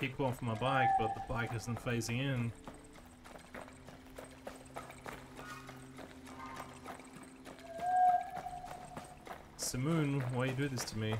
keep going for my bike, but the bike isn't phasing in. Simoon, why you do this to me?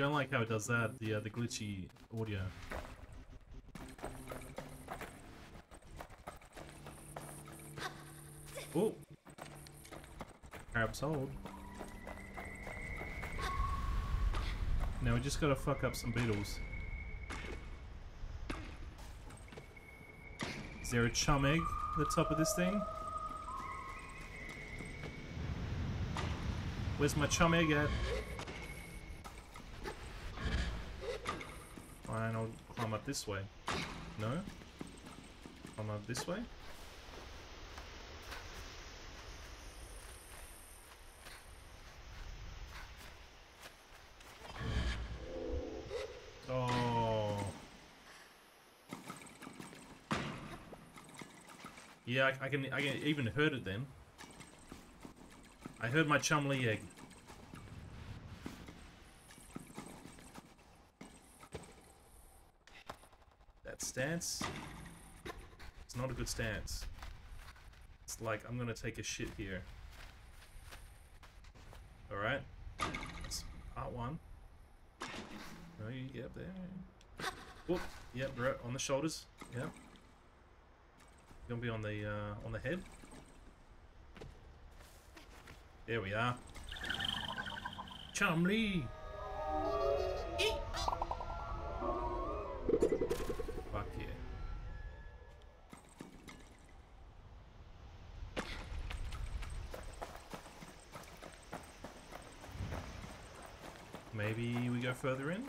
Don't like how it does that, the uh, the glitchy audio. Oh! Crab's hold. Now we just gotta fuck up some beetles. Is there a chum egg at the top of this thing? Where's my chum egg at? Fine, I'll climb up this way. No? Climb up this way? Oh. Yeah, I, I can I can even heard it then. I heard my chumley egg. Stance. It's not a good stance. It's like I'm gonna take a shit here. Alright. That's part one. No, you get up there. Whoop. Yep, right on the shoulders. Yep. Gonna be on the uh, on the head. There we are. Chumley. Fuck yeah. Maybe we go further in?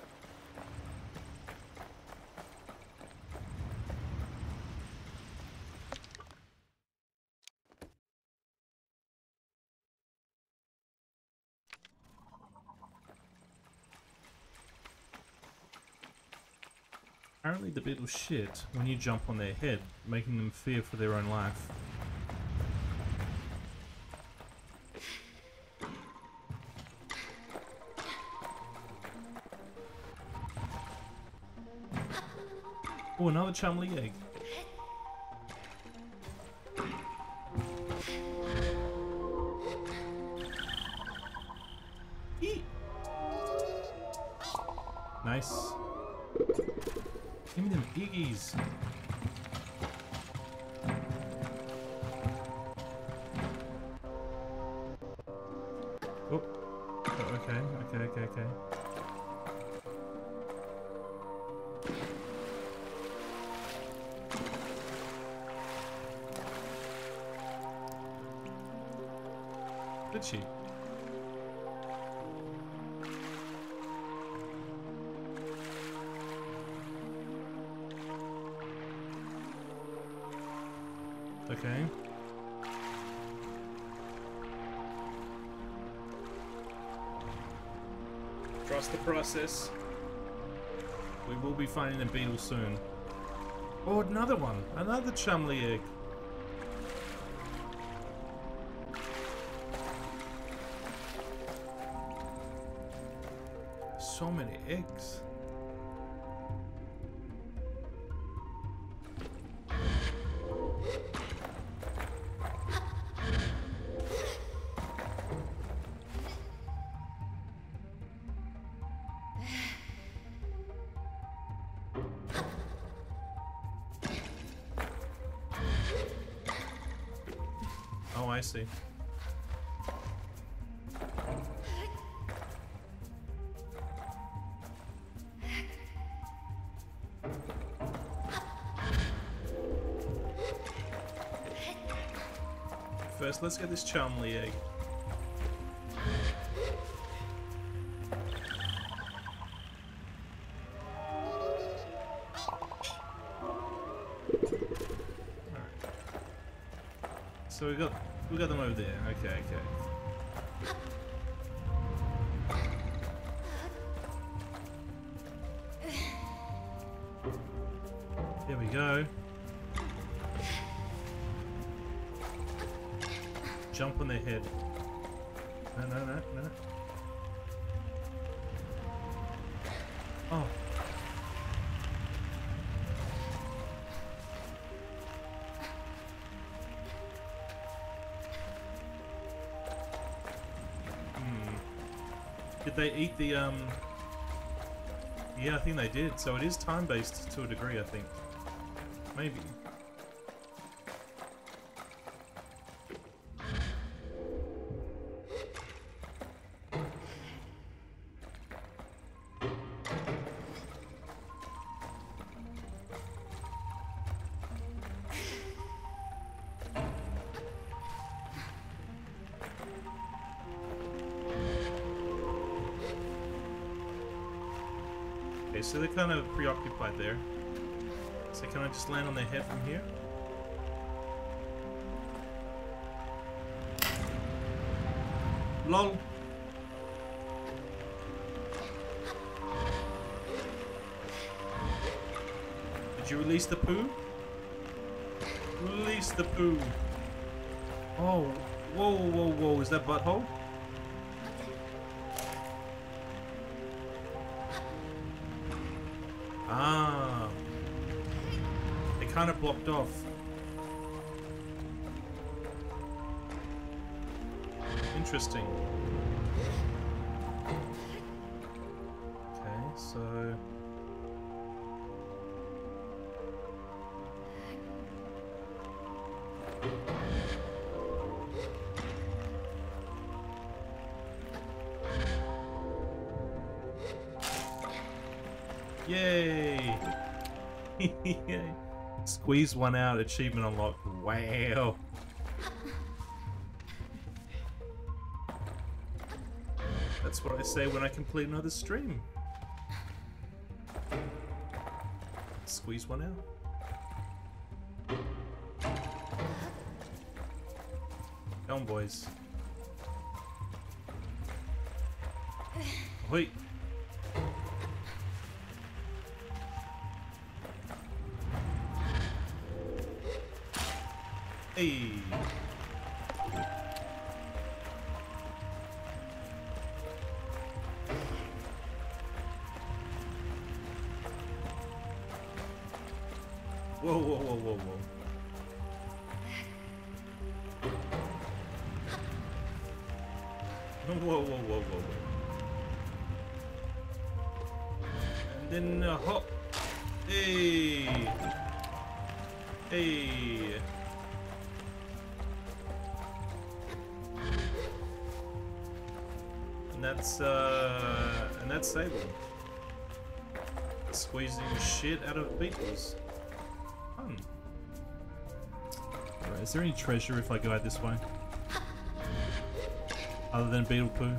Apparently the beetles shit when you jump on their head, making them fear for their own life. Another chumley egg. Eat. Nice. Give me them piggies. Did she? Okay. Trust the process. We will be finding a beetle soon. Oh, another one. Another chumley egg. Eggs. Oh, I see. Let's get this Chumley egg. So we got we got them over there. Okay, okay. Oh. Hmm. Did they eat the, um... Yeah, I think they did. So it is time-based to a degree, I think. Maybe. Just land on their head from here? LOL! Did you release the poo? Release the poo! Oh, whoa, whoa, whoa, is that butthole? Kind of blocked off. Interesting. Squeeze one out, achievement unlocked. Wow. That's what I say when I complete another stream. Squeeze one out. Come on, boys. Wait. Hey. Whoa, whoa, whoa, whoa, whoa. Whoa, whoa, whoa, whoa, whoa. And then uh, hop. Hey. Hey. That's uh and that's Sable. Squeezing shit out of beetles. Fun. Alright, is there any treasure if I go out this way? Other than beetle poo?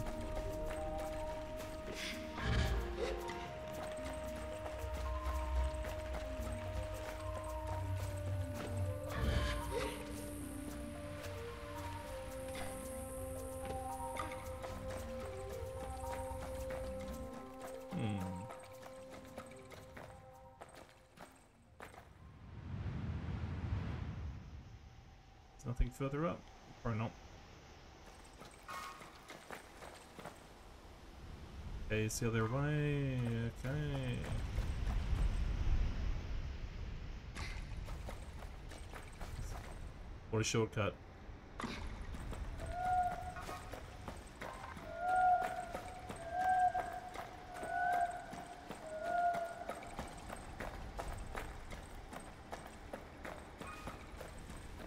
It's the other way. Okay. What a shortcut.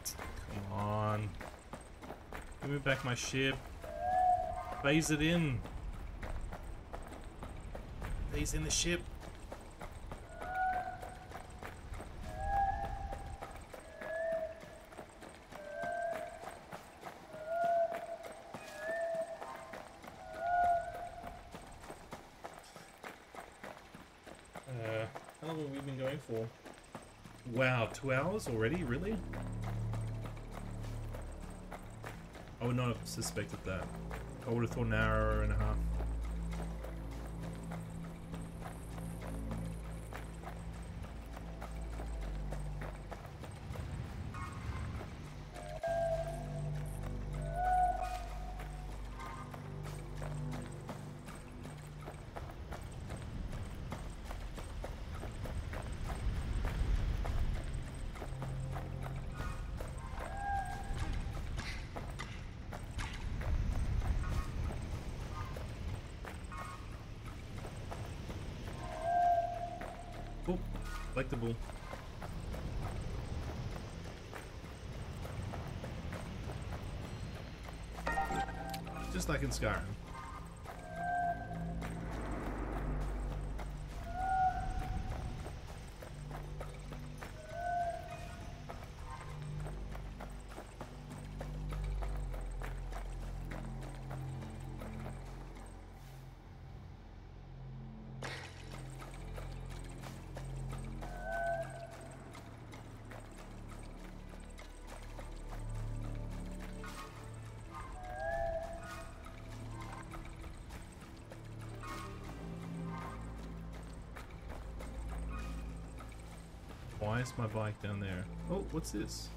Come on. Give me back my ship. Phase it in. He's in the ship. Uh, how long have we been going for? Wow, two hours already? Really? I would not have suspected that. I would have thought an hour and a half. Collectible. Just like in Skyrim. Why is my bike down there? Oh, what's this?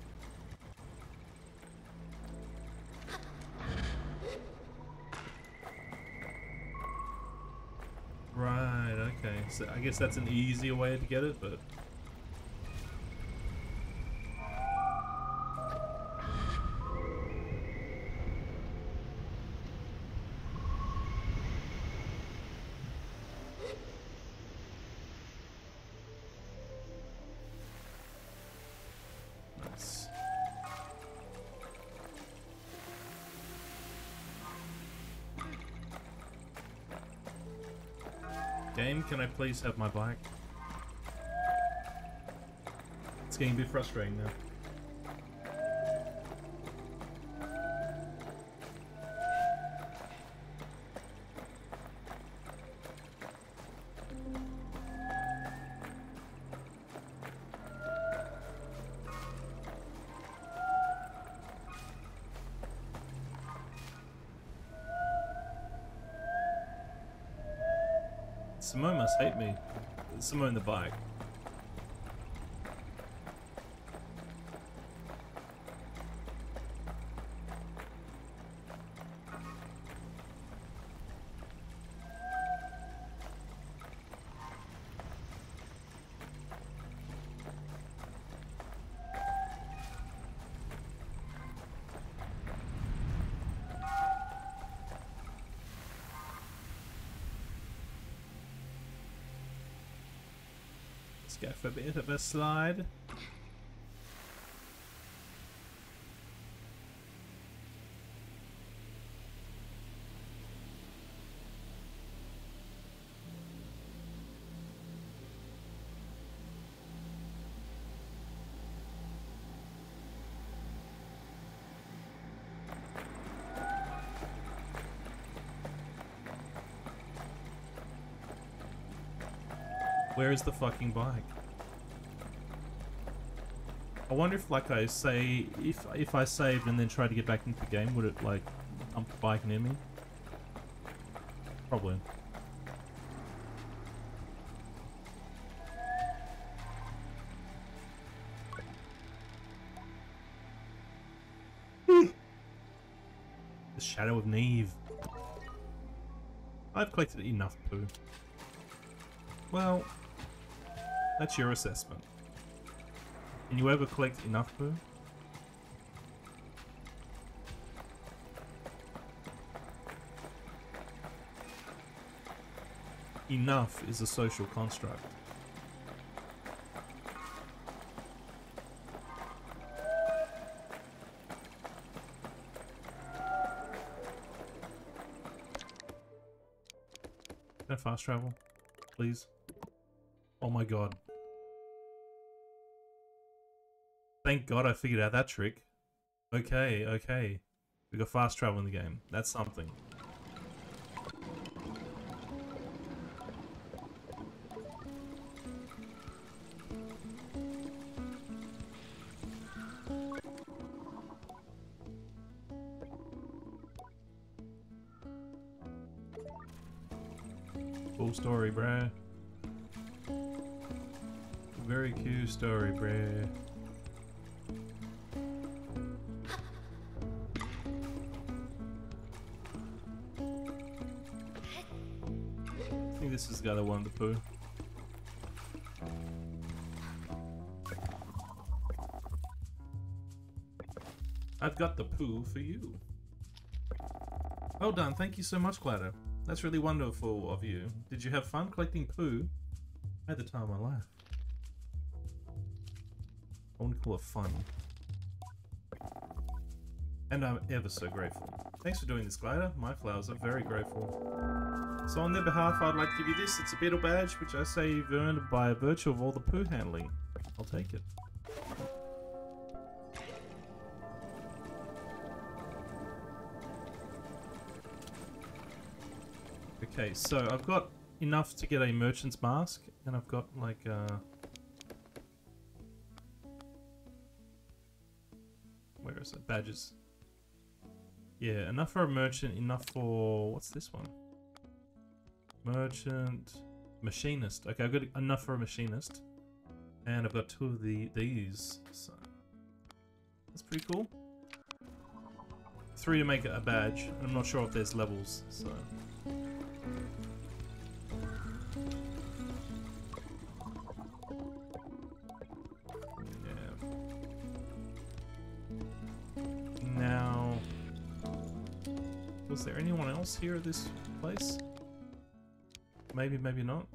Right, okay. So I guess that's an easier way to get it, but... Game, can I please have my bike? It's getting a bit frustrating now. Simone the bike. Let's go for a bit of a slide. Where is the fucking bike? I wonder if, like, I say, if if I saved and then tried to get back into the game, would it like dump the bike near me? Probably. the Shadow of Neve. I've collected enough poo. Well, that's your assessment. Can you ever collect enough poo? Enough is a social construct. Fast travel? Please? Oh my god. Thank God I figured out that trick. Okay, okay. We got fast travel in the game. That's something. Cool story, bruh. Very cute story, bruh. This other one, poo. I've got the poo for you. Well done, thank you so much, Clatter. That's really wonderful of you. Did you have fun collecting poo? I had the time of my life. I want to call it fun. And I'm ever so grateful. Thanks for doing this, Glider. My flowers are very grateful. So on their behalf, I'd like to give you this. It's a beetle badge, which I say you've earned by virtue of all the poo handling. I'll take it. Okay, so I've got enough to get a merchant's mask, and I've got like uh where is it? Badges. Yeah, enough for a merchant, enough for what's this one? Merchant, machinist. Okay, I've got enough for a machinist, and I've got two of the these. So that's pretty cool. Three to make a badge. I'm not sure if there's levels, so. Was there anyone else here at this place? Maybe, maybe not.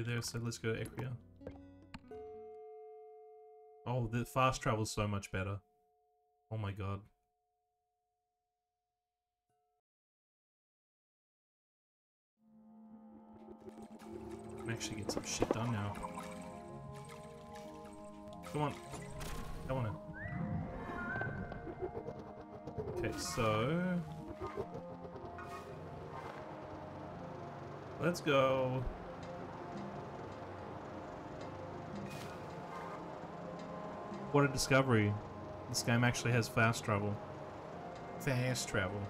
I there, so let's go to Equia. Oh, the fast travel's so much better. Oh my god. I can actually get some shit done now. Come on. Come on in. Okay, so... Let's go. What a discovery. This game actually has fast travel. Fast travel.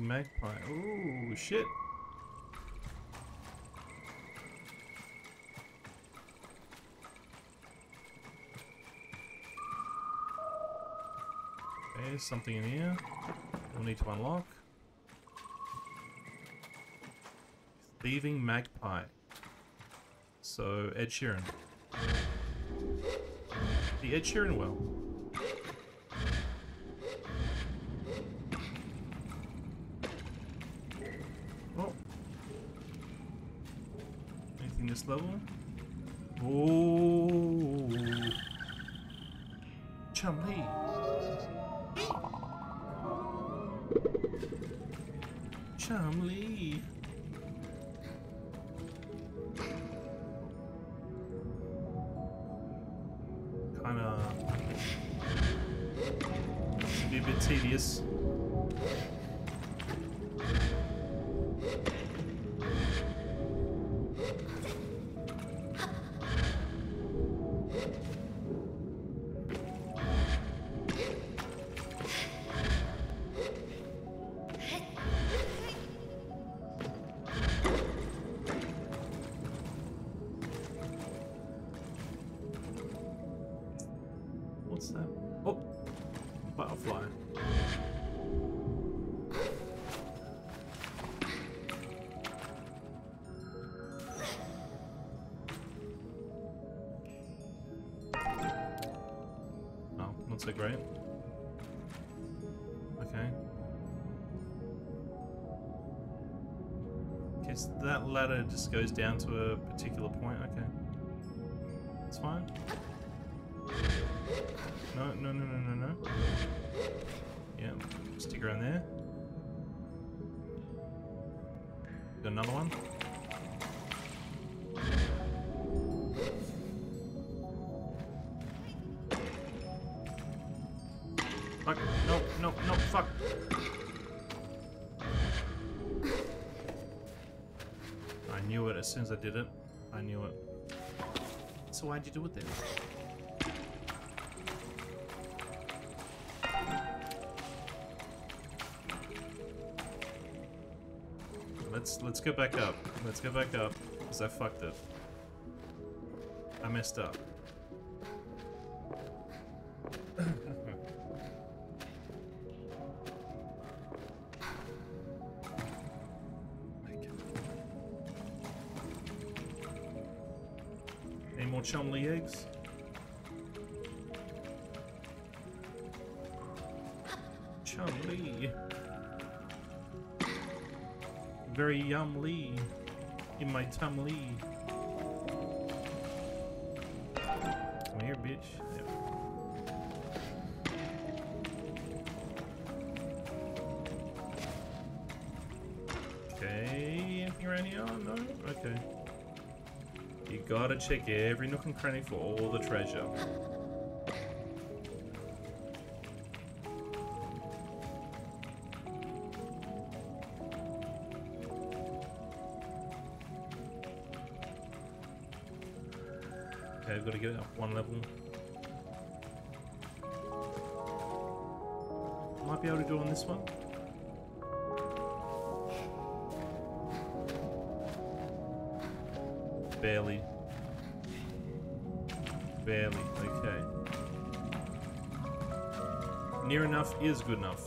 Magpie. Ooh, shit. There's something in here. We'll need to unlock. Thieving magpie. So, Ed Sheeran. The Ed Sheeran well. Oh. Anything level? Oh. Chumley. Chumley. Kinda be a bit tedious. Ladder just goes down to a particular point. Okay. It's fine. No, no, no, no, no, no. Yeah, stick around there. Got another one. Fuck. No, no, no, fuck. As soon as I did it. I knew it. So why'd you do it then? Let's let's go back up. Let's get back up because I fucked it. I messed up. Any more Chumley eggs? Chumley. Very yumly in my tumly. Gotta check every nook and cranny for all the treasure. Okay, I've got to get it up one level. Might be able to do on this one. Barely. Barely, okay. Near enough is good enough.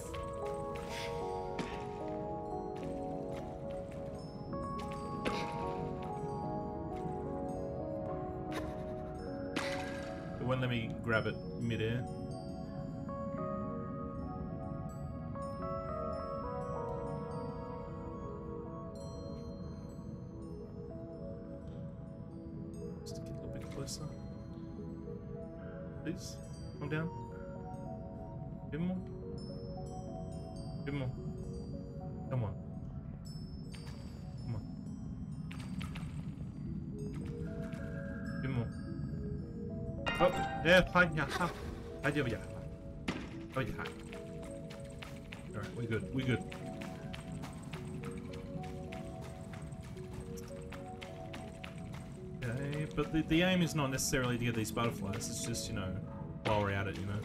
It won't let me grab it mid-air. Oh, yeah, fine, yeah. I do, yeah. Oh, yeah. Alright, we good, we good. Okay, but the, the aim is not necessarily to get these butterflies, it's just, you know, while we're at it, you know.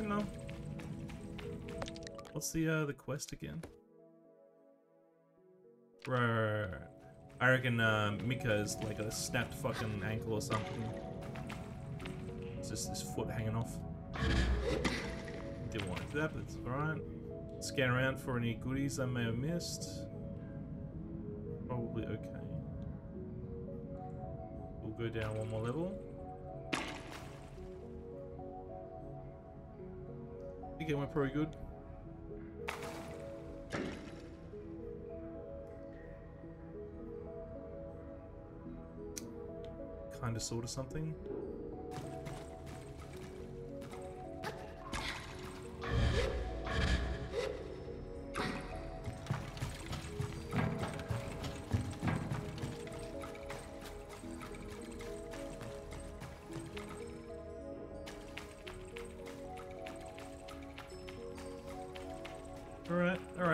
You know. What's the, uh, the quest again? Right. I reckon, uh, Mika's like a snapped fucking ankle or something. It's just this foot hanging off. Didn't want to do that, but it's alright. Scan around for any goodies I may have missed. Probably okay. We'll go down one more level. Again, we're pretty good. Kinda, sorta something.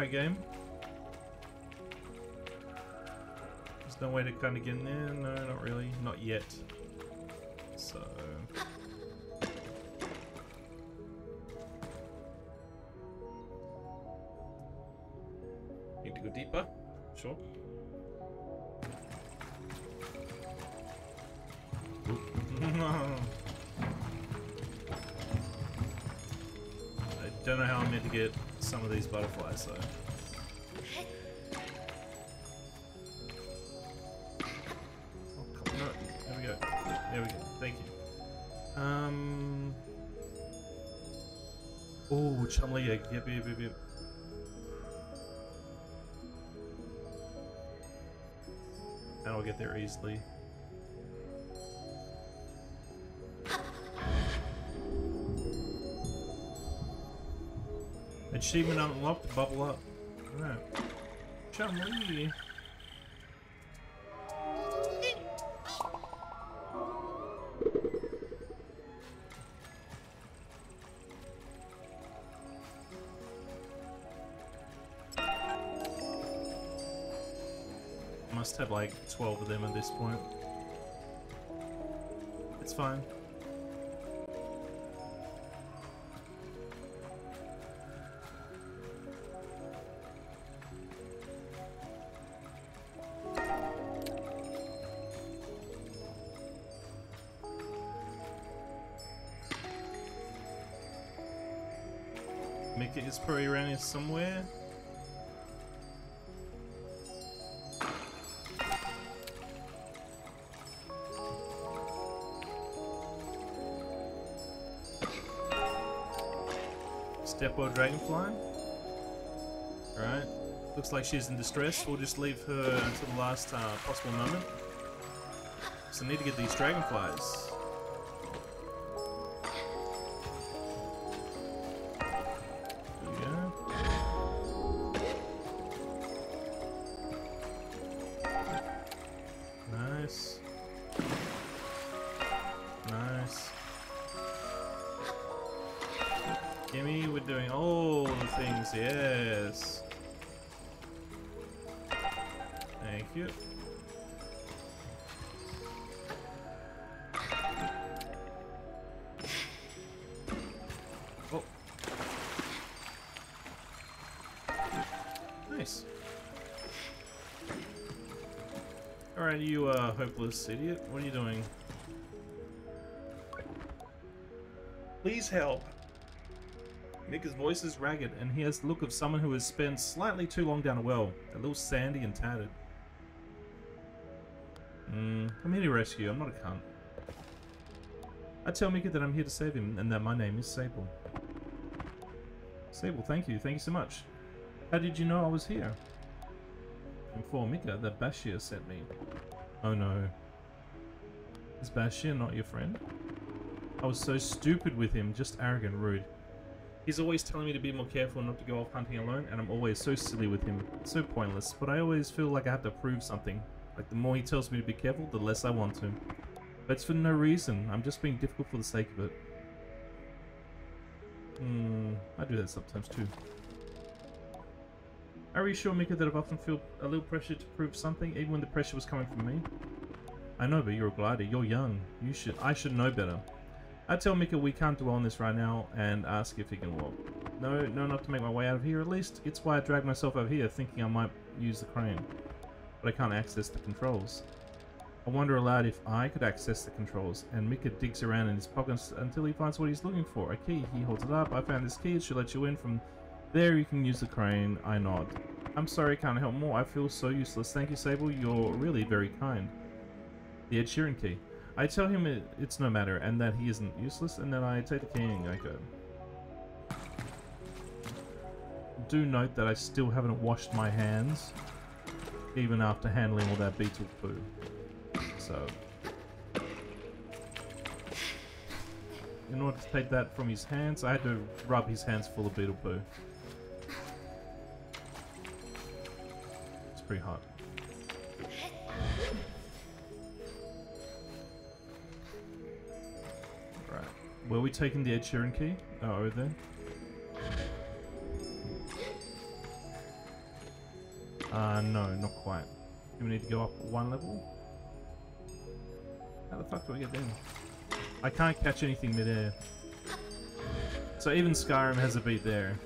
Game. There's no way to kind of get in there? No, not really. Not yet. So... Need to go deeper? Sure. Get some of these butterflies though. Oh, we go. There we go. Thank you. Um. Oh, Chumley egg. Yep, yep, yep, yep. I'll get there easily. Achievement unlocked, bubble up. Alright. Must have like 12 of them at this point. It's fine. Mickey is probably around here somewhere. Stepwell Dragonfly. Alright. Looks like she's in distress. We'll just leave her until the last uh, possible moment. So I need to get these dragonflies. Alright, you uh, hopeless idiot. What are you doing? Please help. Mika's voice is ragged, and he has the look of someone who has spent slightly too long down a well. A little sandy and tattered. Hmm, I'm here to rescue. I'm not a cunt. I tell Mika that I'm here to save him, and that my name is Sable. Sable, thank you. Thank you so much. How did you know I was here? Inform Mika that Bashir sent me. Oh no. Is Bashir not your friend? I was so stupid with him, just arrogant, rude. He's always telling me to be more careful not to go off hunting alone, and I'm always so silly with him. It's so pointless, but I always feel like I have to prove something. Like the more he tells me to be careful, the less I want to. But it's for no reason, I'm just being difficult for the sake of it. Hmm, I do that sometimes too. Are you sure, Mika, that I've often felt a little pressure to prove something, even when the pressure was coming from me? I know, but you're a glider. You're young. You should. I should know better. I tell Mika we can't dwell on this right now and ask if he can walk. No, no, not to make my way out of here at least. It's why I dragged myself over here, thinking I might use the crane. But I can't access the controls. I wonder aloud if I could access the controls, and Mika digs around in his pockets until he finds what he's looking for. A key. He holds it up. I found this key. It should let you in from there. You can use the crane. I nod. I'm sorry, I can't help more. I feel so useless. Thank you, Sable. You're really very kind. The Ed Sheeran key. I tell him it, it's no matter, and that he isn't useless, and then I take the key and I go. Do note that I still haven't washed my hands, even after handling all that beetle poo. So, in order to take that from his hands, I had to rub his hands full of beetle poo. Pretty hot. Right. Were we taking the Ed Sheeran key? Oh, over there? Uh, no, not quite. Do we need to go up one level? How the fuck do I get in? I can't catch anything midair. So even Skyrim has a beat there.